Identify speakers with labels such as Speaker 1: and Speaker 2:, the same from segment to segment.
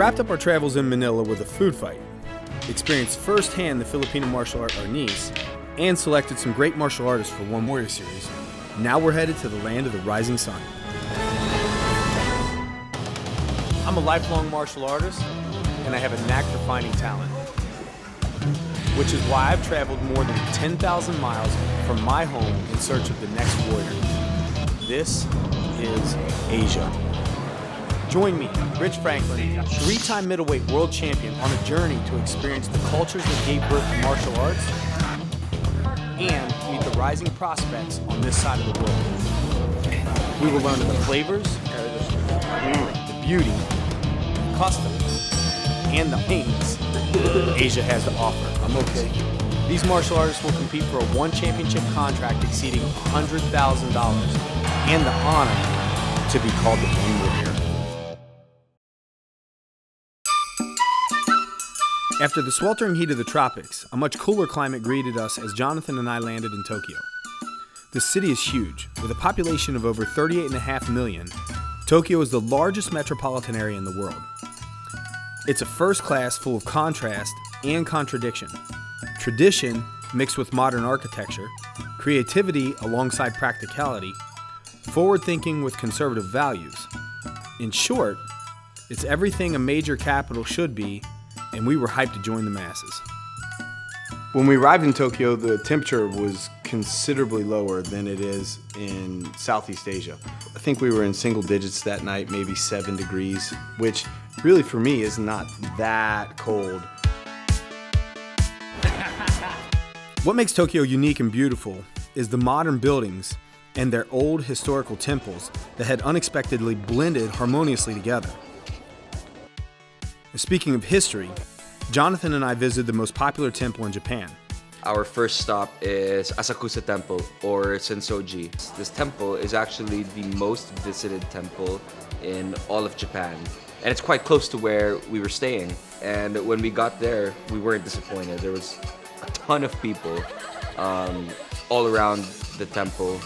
Speaker 1: wrapped up our travels in Manila with a food fight, experienced firsthand the Filipino martial art arnis, and selected some great martial artists for One Warrior Series. Now we're headed to the land of the rising sun. I'm a lifelong martial artist, and I have a knack for finding talent. Which is why I've traveled more than 10,000 miles from my home in search of the next warrior. This is Asia. Join me, Rich Franklin, three-time middleweight world champion, on a journey to experience the cultures that gave birth to martial arts and meet the rising prospects on this side of the world. We will learn the flavors, the beauty, the customs, and the pains Asia has to offer. I'm okay. These martial artists will compete for a one championship contract exceeding $100,000 and the honor to be called the One Warrior. After the sweltering heat of the tropics, a much cooler climate greeted us as Jonathan and I landed in Tokyo. The city is huge, with a population of over 38.5 million. Tokyo is the largest metropolitan area in the world. It's a first class full of contrast and contradiction. Tradition mixed with modern architecture, creativity alongside practicality, forward thinking with conservative values. In short, it's everything a major capital should be, and we were hyped to join the masses. When we arrived in Tokyo, the temperature was considerably lower than it is in Southeast Asia. I think we were in single digits that night, maybe seven degrees, which really for me is not that cold. what makes Tokyo unique and beautiful is the modern buildings and their old historical temples that had unexpectedly blended harmoniously together. Speaking of history, Jonathan and I visited the most popular temple in Japan.
Speaker 2: Our first stop is Asakusa Temple or Sensoji. This temple is actually the most visited temple in all of Japan. And it's quite close to where we were staying. And when we got there, we weren't disappointed. There was a ton of people um, all around the temple.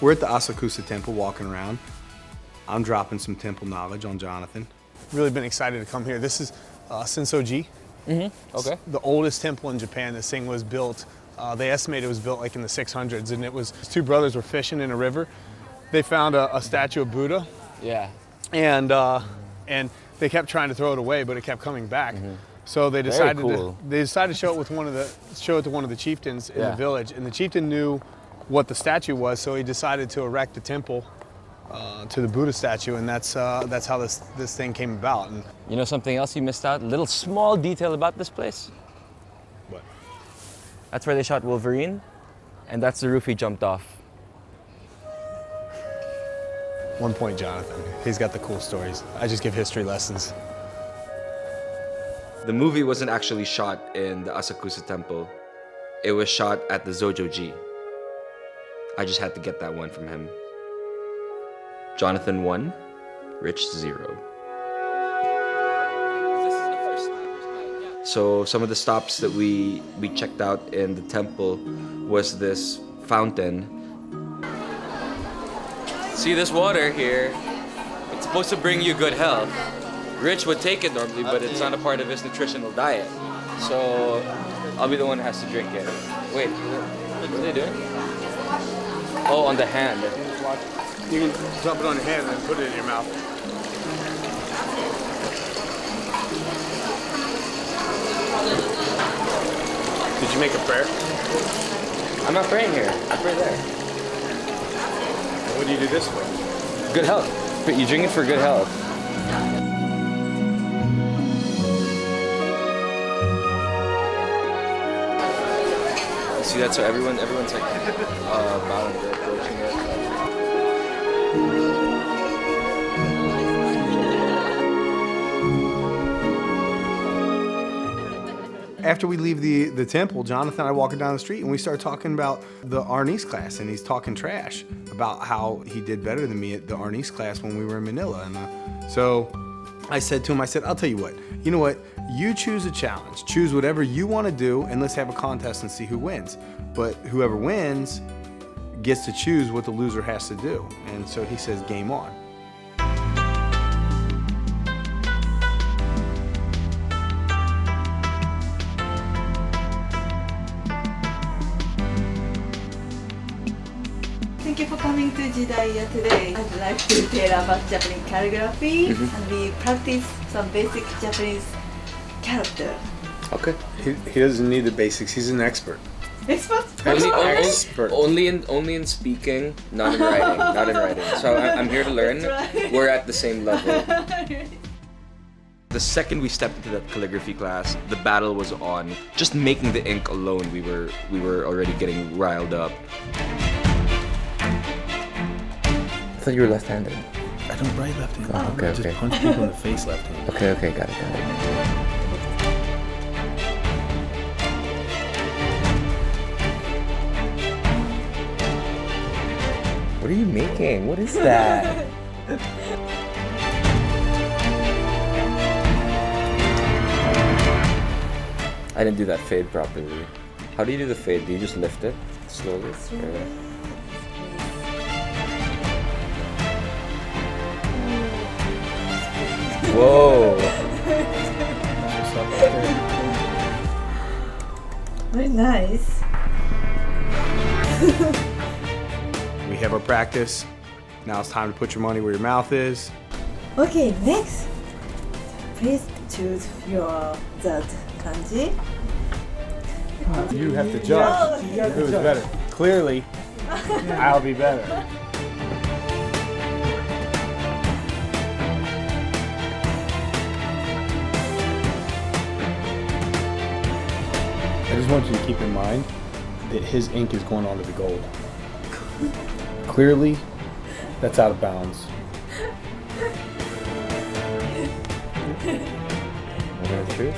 Speaker 1: We're at the Asakusa Temple walking around. I'm dropping some temple knowledge on Jonathan. Really been excited to come here. This is uh, Sensoji.
Speaker 2: Mm-hmm. Okay.
Speaker 1: The oldest temple in Japan. This thing was built, uh, they estimate it was built like in the 600s, and it was two brothers were fishing in a river. They found a, a statue of Buddha.
Speaker 2: Yeah.
Speaker 1: And uh, and they kept trying to throw it away, but it kept coming back. Mm-hmm. So they decided
Speaker 2: cool.
Speaker 1: to they decided to show it with one of the show it to one of the chieftains in
Speaker 2: Yeah.
Speaker 1: the village, and the chieftain knew what the statue was, so he decided to erect a temple uh, to the Buddha statue, and that's uh, that's how this this thing came about. And
Speaker 3: You know something else you missed out? A little small detail about this place.
Speaker 1: what?
Speaker 3: That's where they shot Wolverine, and that's the roof he jumped off.
Speaker 1: One point, Jonathan. He's got the cool stories. I just give history lessons.
Speaker 2: The movie wasn't actually shot in the Asakusa Temple. It was shot at the Zojoji. I just had to get that one from him. Jonathan 1, Rich 0. So some of the stops that we we checked out in the temple was this fountain. See this water here? It's supposed to bring you good health. Rich would take it normally, but it's not a part of his nutritional diet. So I'll be the one who has to drink it. Wait, what are they doing? Oh, on the hand.
Speaker 1: You can dump it on your hand and put it in your mouth. Did you make a prayer?
Speaker 2: I'm not praying here. I pray there.
Speaker 1: What do you do this for?
Speaker 2: Good health. But you drink it for good health. See that? So everyone, everyone's like uh, bowing, approaching it.
Speaker 1: After we leave the, the temple, Jonathan and I walking down the street and we start talking about the Arnis class and he's talking trash about how he did better than me at the Arnis class when we were in Manila. And uh, so I said to him, I said, I'll tell you what, you know what, you choose a challenge, choose whatever you want to do and let's have a contest and see who wins. But whoever wins gets to choose what the loser has to do. And so he says, game on.
Speaker 4: Jidaiya today, I'd like to tell about Japanese calligraphy mm-hmm. and we practice some basic Japanese character.
Speaker 2: Okay.
Speaker 1: He, he doesn't need the basics. He's an expert.
Speaker 4: Expert?
Speaker 2: Only,
Speaker 1: Expert.
Speaker 2: only, only in only in speaking, not in writing, not in writing. So I, I'm here to learn.
Speaker 4: Right.
Speaker 2: We're at the same level. The second we stepped into that calligraphy class, the battle was on. Just making the ink alone, we were we were already getting riled up. I thought you were left-handed.
Speaker 1: I don't write left-handed.
Speaker 2: Oh, okay,
Speaker 1: I just
Speaker 2: okay.
Speaker 1: punch people in the face left-handed.
Speaker 2: Okay, okay, got it, got it. What are you making? What is that? I didn't do that fade properly. How do you do the fade? Do you just lift it slowly? Or- Whoa!
Speaker 4: Very nice.
Speaker 1: We have our practice. Now it's time to put your money where your mouth is.
Speaker 4: Okay, next. Please choose your that kanji.
Speaker 1: You have to judge. Who's better? Clearly, I'll be better. Just want you to keep in mind that his ink is going onto the gold. Clearly, that's out of bounds.
Speaker 3: Moment of.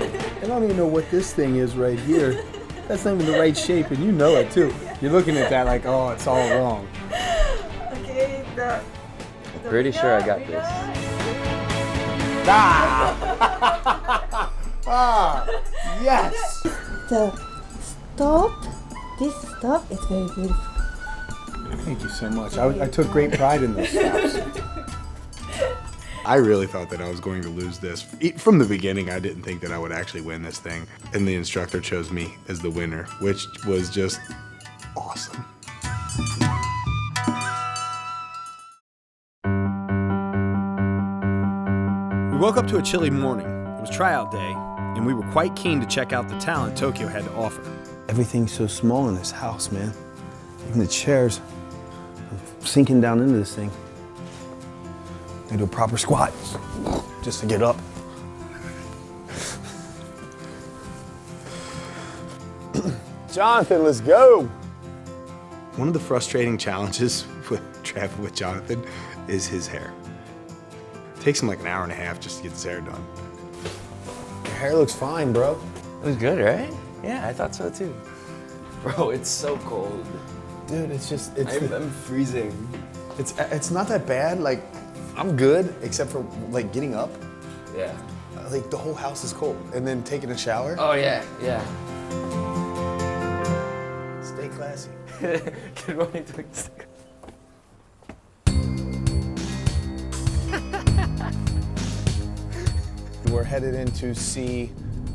Speaker 1: I don't even know what this thing is right here. That's not even the right shape, and you know it too. You're looking at that like, oh, it's all wrong.
Speaker 4: Okay, the. the
Speaker 3: Pretty sure I got
Speaker 4: winner,
Speaker 3: this.
Speaker 1: Ah, yes.
Speaker 4: The stop. This stop is very beautiful.
Speaker 1: Thank you so much. I, I took great pride in those stops. I really thought that I was going to lose this. From the beginning, I didn't think that I would actually win this thing. And the instructor chose me as the winner, which was just awesome. We woke up to a chilly morning. It was tryout day, and we were quite keen to check out the talent Tokyo had to offer.
Speaker 5: Everything's so small in this house, man. Even the chairs are sinking down into this thing. I do a proper squat just to get up. Jonathan, let's go.
Speaker 1: One of the frustrating challenges with traveling with Jonathan is his hair. It takes him like an hour and a half just to get his hair done.
Speaker 5: Your hair looks fine, bro.
Speaker 3: It was good, right? Yeah, I thought so too.
Speaker 2: Bro, it's so cold.
Speaker 5: Dude, it's just it's
Speaker 2: I'm, I'm freezing.
Speaker 5: it's it's not that bad. Like I'm good except for like getting up.
Speaker 2: Yeah.
Speaker 5: Like the whole house is cold, and then taking a shower.
Speaker 2: Oh yeah, yeah.
Speaker 5: Stay classy.
Speaker 3: Good morning to
Speaker 5: We're headed in to see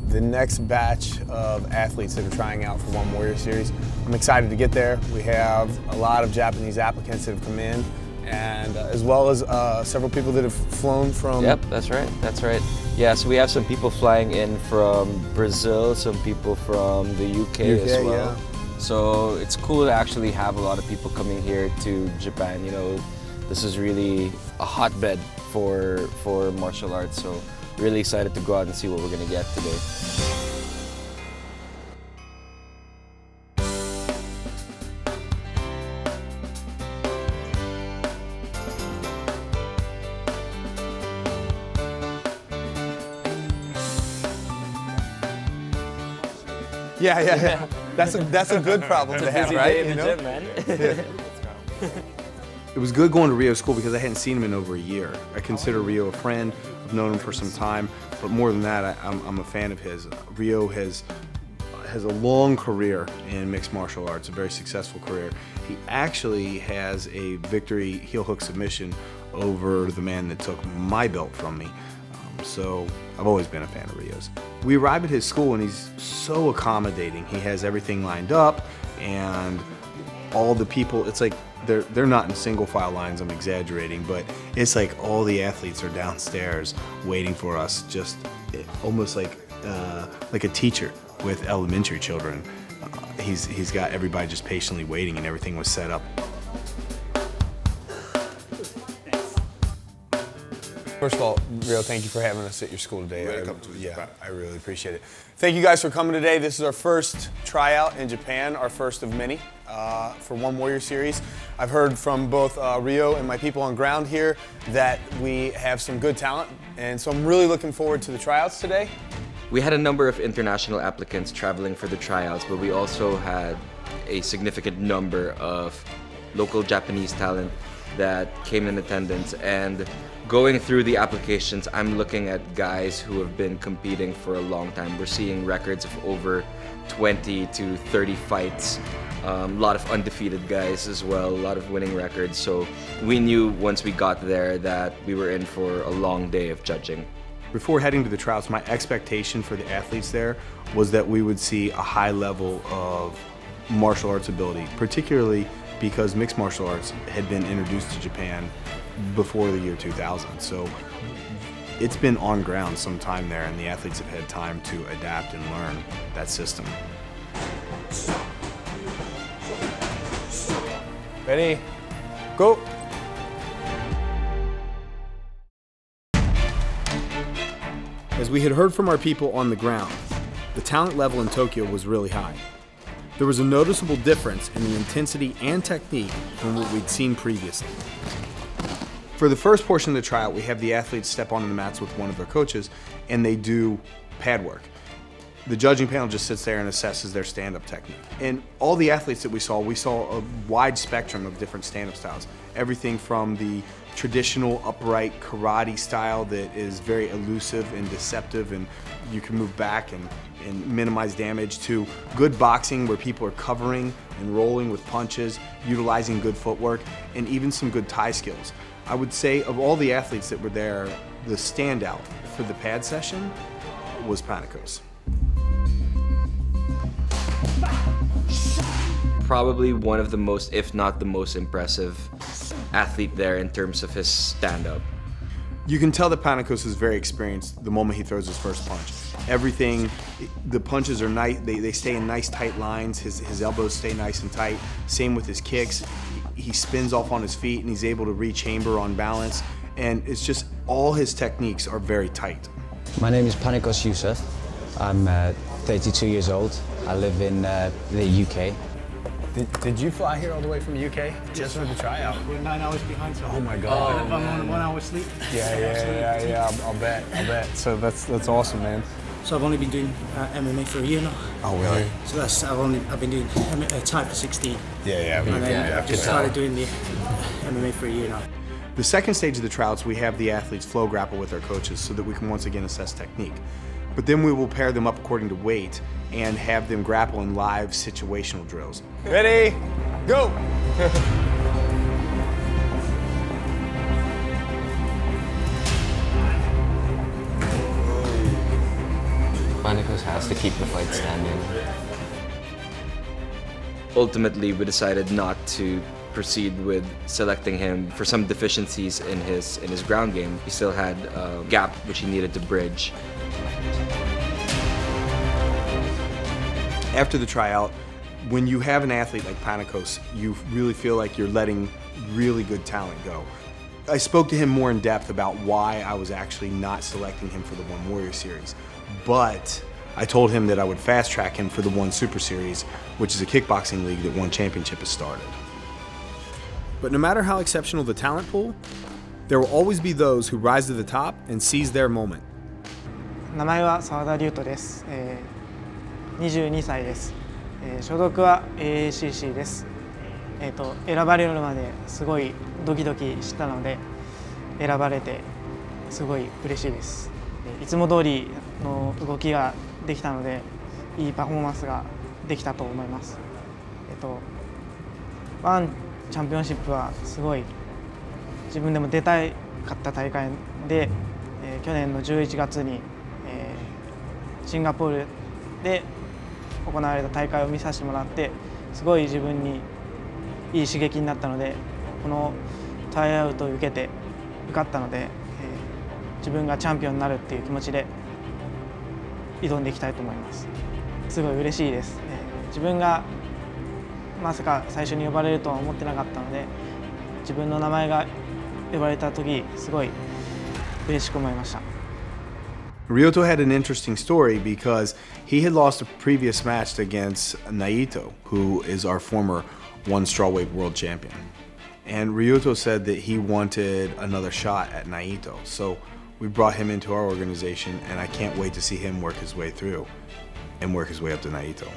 Speaker 5: the next batch of athletes that are trying out for One Warrior Series. I'm excited to get there. We have a lot of Japanese applicants that have come in, and uh, as well as uh, several people that have flown from.
Speaker 3: Yep, that's right. That's right. Yeah, so we have some people flying in from Brazil, some people from the UK, as
Speaker 5: UK,
Speaker 3: well.
Speaker 5: yeah.
Speaker 3: So it's cool to actually have a lot of people coming here to Japan. You know, this is really a hotbed for for martial arts. So really excited to go out and see what we're gonna get today.
Speaker 5: Yeah, yeah, yeah. That's a that's a good problem to have,
Speaker 3: Busy
Speaker 5: right?
Speaker 3: day in
Speaker 5: You
Speaker 3: the
Speaker 5: know?
Speaker 3: gym, man.
Speaker 1: It was good going to Ryo school because I hadn't seen him in over a year. I consider Ryo a friend. I've known him for some time, but more than that, I, I'm, I'm a fan of his. Ryo has has a long career in mixed martial arts, a very successful career. He actually has a victory heel hook submission over the man that took my belt from me. Um, so I've always been a fan of Ryo's. We arrive at his school and he's so accommodating. He has everything lined up and all the people, it's like they're they're not in single file lines. I'm exaggerating, but it's like all the athletes are downstairs waiting for us, just eh, almost like uh, like a teacher with elementary children. Uh, he's he's got everybody just patiently waiting, and everything was set up. First of all, Ryo, thank you for having us at your school today.
Speaker 6: Welcome
Speaker 1: I,
Speaker 6: to
Speaker 1: yeah,
Speaker 6: Japan.
Speaker 1: I really appreciate it. Thank you guys for coming today. This is our first tryout in Japan, our first of many uh, for One Warrior Series. I've heard from both uh, Ryo and my people on ground here that we have some good talent, and so I'm really looking forward to the tryouts today.
Speaker 2: We had a number of international applicants traveling for the tryouts, but we also had a significant number of local Japanese talent that came in attendance. And going through the applications, I'm looking at guys who have been competing for a long time. We're seeing records of over 20 to 30 fights. Um, a lot of undefeated guys as well, a lot of winning records. So we knew once we got there that we were in for a long day of judging.
Speaker 1: Before heading to the trials, my expectation for the athletes there was that we would see a high level of martial arts ability, particularly because mixed martial arts had been introduced to Japan before the year 2000. So it's been on ground some time there, and the athletes have had time to adapt and learn that system. Ready? Go!
Speaker 7: As we had heard from our people on the ground, the talent level in Tokyo was really high. There was a noticeable difference in the intensity and technique from what we'd seen previously.
Speaker 1: For the first portion of the tryout, we have the athletes step onto the mats with one of their coaches and they do pad work. The judging panel just sits there and assesses their stand up technique. And all the athletes that we saw, we saw a wide spectrum of different stand up styles. Everything from the traditional upright karate style that is very elusive and deceptive and you can move back and, and minimize damage to good boxing where people are covering and rolling with punches, utilizing good footwork, and even some good Thai skills. I would say of all the athletes that were there, the standout for the pad session was Panikos.
Speaker 2: probably one of the most, if not the most impressive athlete there in terms of his stand-up.
Speaker 1: You can tell that Panikos is very experienced the moment he throws his first punch. Everything, the punches are nice, they, they stay in nice tight lines, his, his elbows stay nice and tight. Same with his kicks. He spins off on his feet and he's able to re-chamber on balance. And it's just, all his techniques are very tight.
Speaker 8: My name is Panikos Yusuf. I'm uh, 32 years old. I live in uh, the UK.
Speaker 1: Did, did you fly here all the way from the UK just for the tryout?
Speaker 9: We're nine hours behind, so
Speaker 1: Oh my God.
Speaker 9: Oh, I'm on one hour sleep.
Speaker 1: Yeah, yeah, yeah, yeah. I'll, I'll bet. I'll bet. So that's that's awesome, man.
Speaker 9: So I've only been doing uh, MMA for a year now.
Speaker 1: Oh really?
Speaker 9: So that's I've only I've been doing M- uh, Thai for 16,
Speaker 1: Yeah, yeah.
Speaker 9: and then
Speaker 1: yeah,
Speaker 9: I've just started doing the MMA for a year now.
Speaker 1: The second stage of the tryouts, we have the athletes flow grapple with our coaches so that we can once again assess technique. But then we will pair them up according to weight and have them grapple in live situational drills. Ready? Go!
Speaker 10: Panikos has to keep the fight standing.
Speaker 2: Ultimately, we decided not to proceed with selecting him for some deficiencies in his in his ground game. He still had a gap which he needed to bridge.
Speaker 1: After the tryout, when you have an athlete like Panikos, you really feel like you're letting really good talent go. I spoke to him more in depth about why I was actually not selecting him for the One Warrior Series, but I told him that I would fast track him for the One Super Series, which is a kickboxing league that One Championship has started.
Speaker 7: But no matter how exceptional the talent pool, there will always be those who rise to the top and seize their moment.
Speaker 11: 名前は澤田龍斗です、えー、22歳です、えー所属は AACC です、えーと選ばれるまですごいドキドキしたので選ばれてすごい嬉しいです。いつも通りの動きができたのでいいパフォーマンスができたと思います。えっ、とワンチャンピオンシップはすごい自分でも出たかった大会で、えー去年の11月に、シンガポールで行われた大会を見させてもらってすごい自分にいい刺激になったのでこのトライアウトを受けて受かったので、えー自分がチャンピオンになるっていう気持ちで挑んでいきたいと思います。すごい嬉しいです、えー自分がまさか最初に呼ばれるとは思ってなかったので自分の名前が呼ばれた時すごい嬉しく思いました。
Speaker 1: Ryuto had an interesting story because he had lost a previous match against Naito, who is our former one strawweight world champion. And Ryuto said that he wanted another shot at Naito. So we brought him into our organization, and I can't wait to see him work his way through and work his way up to Naito.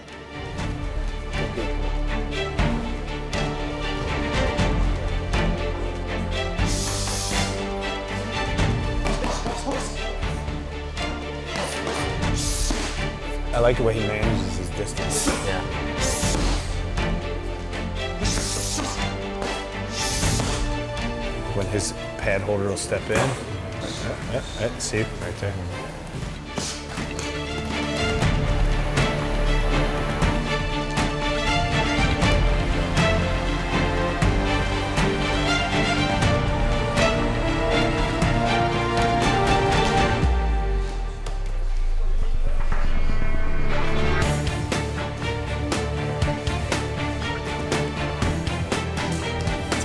Speaker 5: I like the way he manages his distance.
Speaker 3: Yeah.
Speaker 5: When his pad holder will step in. Uh, uh, uh, see, right there.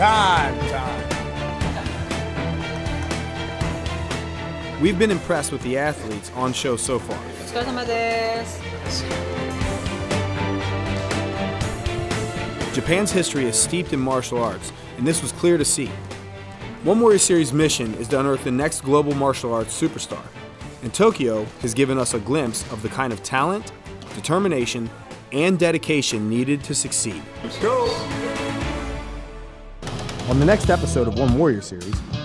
Speaker 5: time, time.
Speaker 1: We've been impressed with the athletes on show so far. Japan's history is steeped in martial arts, and this was clear to see. One Warrior Series' mission is to unearth the next global martial arts superstar, and Tokyo has given us a glimpse of the kind of talent, determination, and dedication needed to succeed. Let's go! On the next episode of One Warrior Series.